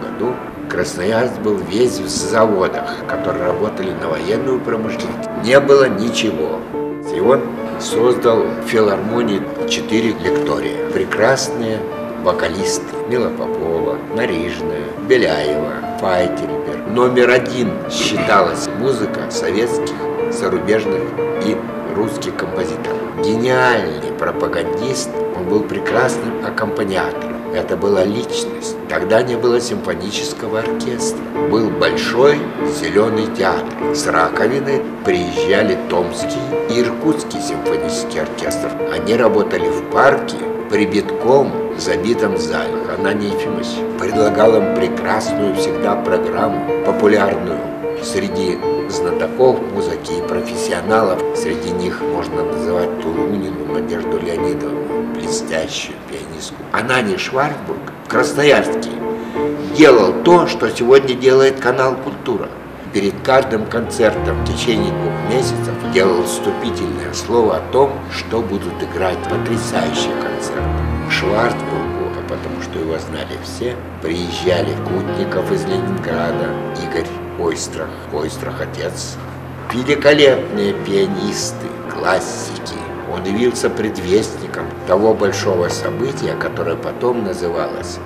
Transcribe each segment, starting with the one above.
году Красноярск был весь в заводах, которые работали на военную промышленность. Не было ничего. И он создал в филармонии четыре лектория. Прекрасные вокалисты Мила Попова, Нарижная, Беляева, Файтельбер. Номер один считалась музыка советских, зарубежных и русских композиторов. Гениальный пропагандист, он был прекрасным аккомпаниатором. Это была личность. Тогда не было симфонического оркестра. Был большой зеленый театр. С раковины приезжали Томский и Иркутский симфонический оркестр. Они работали в парке при битком забитом зале. Анания Ефимович предлагал им прекрасную всегда программу, популярную среди знатоков музыки и профессионалов. Среди них можно называть Тулунину, Надежду Леонидовну, блестящую пианистку. Анани Шварцбург, Красноярский, делал то, что сегодня делает канал «Культура». Перед каждым концертом в течение двух месяцев делал вступительное слово о том, что будут играть потрясающие концерты. Шварцбургу, а потому что его знали все, приезжали Кутников из Ленинграда, Игорь Ойстрах, Ойстрах отец. Великолепные пианисты, классики. Он явился предвестником того большого события, которое потом называлось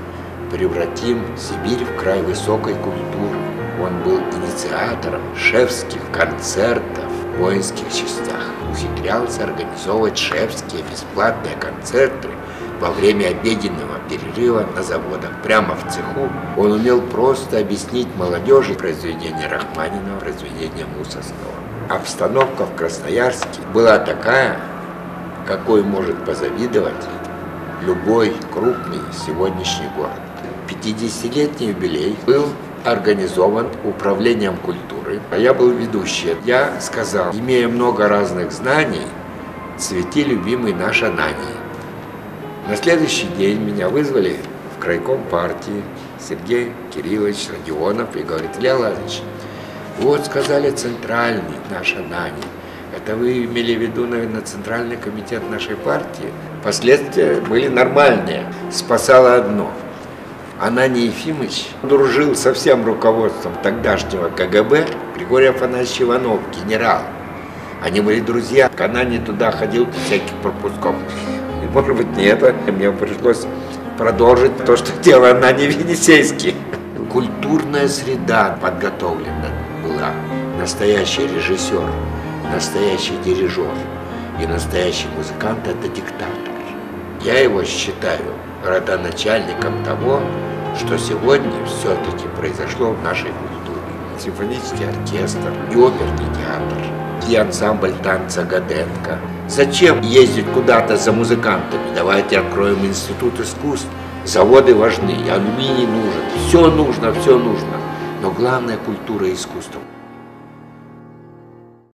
«Превратим Сибирь в край высокой культуры». Он был инициатором шефских концертов воинских частях. Ухитрялся организовывать шефские бесплатные концерты во время обеденного перерыва на заводах, прямо в цеху. Он умел просто объяснить молодежи произведение Рахманинова, произведение Мусорского. Обстановка в Красноярске была такая, какой может позавидовать любой крупный сегодняшний город. 50-летний юбилей был организован управлением культуры, а я был ведущий. Я сказал, имея много разных знаний, цвети любимый наш Анании. На следующий день меня вызвали в крайком партии Сергей Кириллович Родионов и говорит, Илья Лазаревич, вот сказали центральный наш Анани. Это вы имели в виду, наверное, центральный комитет нашей партии. Последствия были нормальные. Спасало одно. Анани Ефимович дружил со всем руководством тогдашнего КГБ Григорий Афанасьевич Иванов, генерал. Они были друзья. Анани туда ходил всяких пропусков. Может быть, не это. Мне пришлось продолжить то, что делал Анани Венесейский. Культурная среда подготовлена была. Настоящий режиссер, настоящий дирижер и настоящий музыкант – это диктатор. Я его считаю родоначальником того, что сегодня все-таки произошло в нашей культуре. Симфонический оркестр и оперный театр, и ансамбль танца Гаденко – Зачем ездить куда-то за музыкантами? Давайте откроем институт искусств. Заводы важны, алюминий нужен, все нужно, все нужно. Но главное культура и искусство.